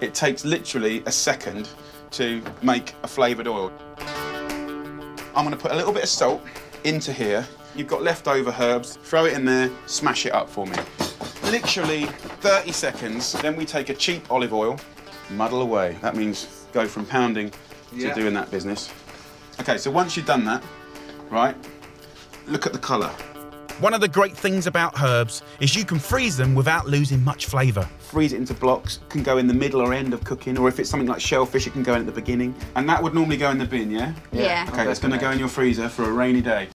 It takes literally a second to make a flavoured oil. I'm going to put a little bit of salt into here. You've got leftover herbs, throw it in there, smash it up for me. Literally 30 seconds, then we take a cheap olive oil, muddle away. That means go from pounding to Yeah. doing that business. Okay, so once you've done that, right, look at the colour. One of the great things about herbs is you can freeze them without losing much flavour. freeze it into blocks, can go in the middle or end of cooking, or if it's something like shellfish, it can go in at the beginning. And that would normally go in the bin, yeah? Yeah. Okay, that's going to go in your freezer for a rainy day.